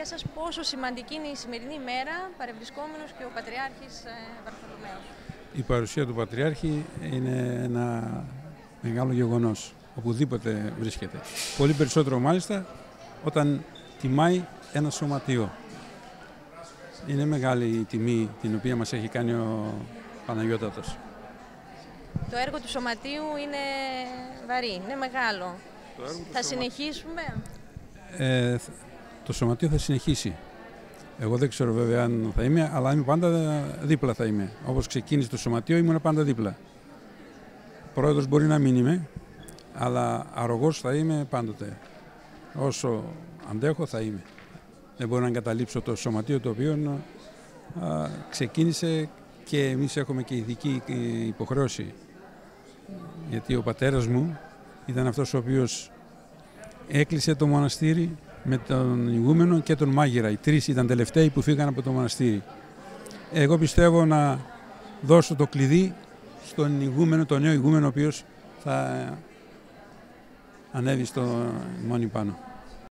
ησυχία σας πόσο σημαντική είναι η σημερινή μέρα παρευρισκόμενος και ο Πατριάρχης ε, Βαρθολομαίος. Η παρουσία του Πατριάρχη είναι ένα μεγάλο γεγονός οπουδήποτε βρίσκεται. Πολύ περισσότερο μάλιστα όταν τιμάει ένα σωματείο. Είναι μεγάλη η τιμή την οποία μας έχει κάνει ο Παναγιώτατος. Το έργο του Σωματείου είναι βαρύ, είναι μεγάλο. θα συνεχίσουμε; Ε, το Σωματείο θα συνεχίσει. Εγώ δεν ξέρω βέβαια αν θα είμαι, αλλά είμαι πάντα δίπλα θα είμαι. Όπως ξεκίνησε το Σωματείο ήμουν πάντα δίπλα. Πρόεδρος μπορεί να μην είμαι, αλλά αρρωγός θα είμαι πάντοτε. Όσο αντέχω θα είμαι. Δεν μπορώ να εγκαταλείψω το Σωματείο το οποίο α, ξεκίνησε και εμείς έχουμε και ειδική υποχρέωση γιατί ο πατέρας μου ήταν αυτός ο οποίος έκλεισε το μοναστήρι με τον ηγούμενο και τον μάγειρα. Οι τρεις ήταν τελευταίοι που φύγαν από το μοναστήρι. Εγώ πιστεύω να δώσω το κλειδί στον ηγούμενο, τον νέο ηγούμενο ο οποίος θα ανέβει στο μόνι πάνω.